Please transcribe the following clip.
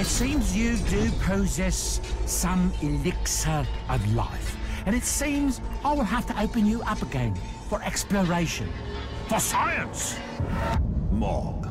It seems you do possess some elixir of life. And it seems I will have to open you up again for exploration. For science! Mog.